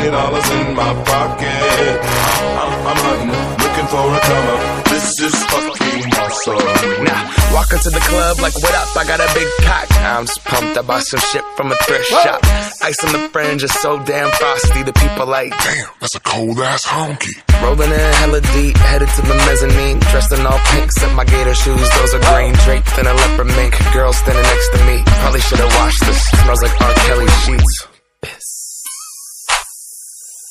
twenty dollars in my pocket. I'm, I'm hunting, looking for a come up. This is fucking awesome. Nah, walk into the club like, what up? I got a big cock. I'm just pumped. I bought some shit from a thrift shop. Ice on the fringe is so damn frosty. The people like, Damn, that's a cold ass honky. rolling in hella deep, headed to the mezzanine. Dressed in all pink, set my gator shoes. Those are green draped in a leopard mink. Girl standing next to me.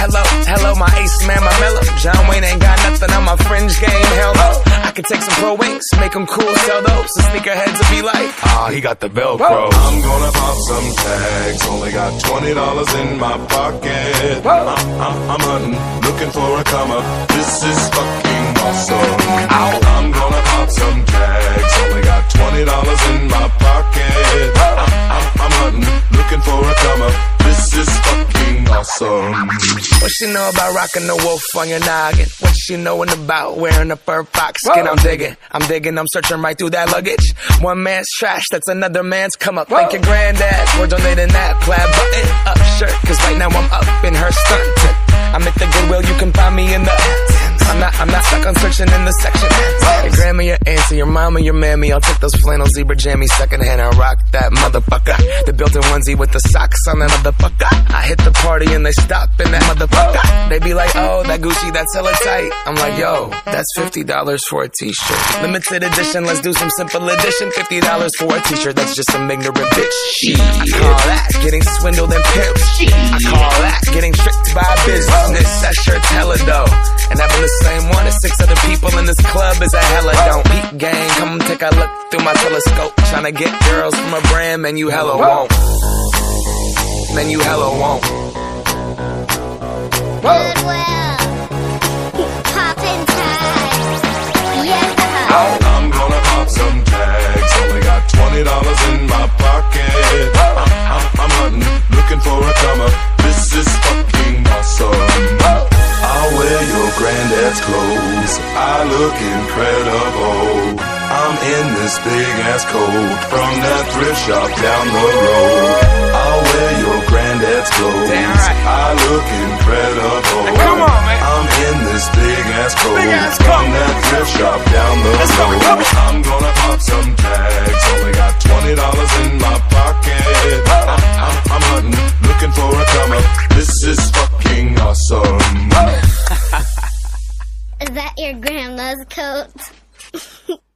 Hello, hello, my ace man, my mellow. John Wayne ain't got nothing on my fringe game. Hell no. I could take some pro wings, make them cool, sell those. The sneakerheads will be like, ah, he got the Velcro. I'm gonna pop some tags. Only got twenty dollars in my pocket. I'm, I'm, I'm hunting, looking for a come up. This is she know about rocking the wolf on your noggin? What she knowin' about wearing a fur fox skin? I'm digging, I'm digging, I'm searching right through that luggage. One man's trash, that's another man's come up. Thank your granddad for donating that plaid button up shirt. Cause right now I'm up in her skirt. I'm at the Goodwill, you can find me in the. I'm not, I'm not stuck on searching in the section. Your grandma, your auntie, your mama, your mammy. I'll take those flannel zebra jammies secondhand and rock that motherfucker. The built-in with the socks on that motherfucker. I hit the party and they stop in that motherfucker. They be like, oh, that Gucci, that's hella tight. I'm like, yo, that's $50 for a t-shirt. Limited edition, let's do some simple edition. $50 for a t-shirt, that's just some ignorant bitch. I call that getting swindled and pimped. I call that getting tricked by business. That shirt's hella dough. And having the same one as six other people in this club is a hella don't. Peep gang, come take a look through my telescope. Tryna get girls from a brand, man, you hella won't. Man, you hella won't. Goodwill. Poppin' tags. Yeah. I'm gonna pop some tags. Only got twenty dollars in my pocket. I'm, I'm, I'm hunting, looking for a come. This is fucking awesome. I'll wear your granddad's clothes. I look incredible. I'm in this big ass coat from that thrift shop down the road. I'll wear your granddad's clothes. Damn right. I look incredible. come on, man. I'm in this big ass coat Big ass from coat. that thrift shop down the Let's go, road. come on. I'm gonna pop some tags. Only got twenty dollars in my pocket. I'm, I'm, I'm hunting, looking for a come up. This is fucking awesome. Is that your grandma's coat?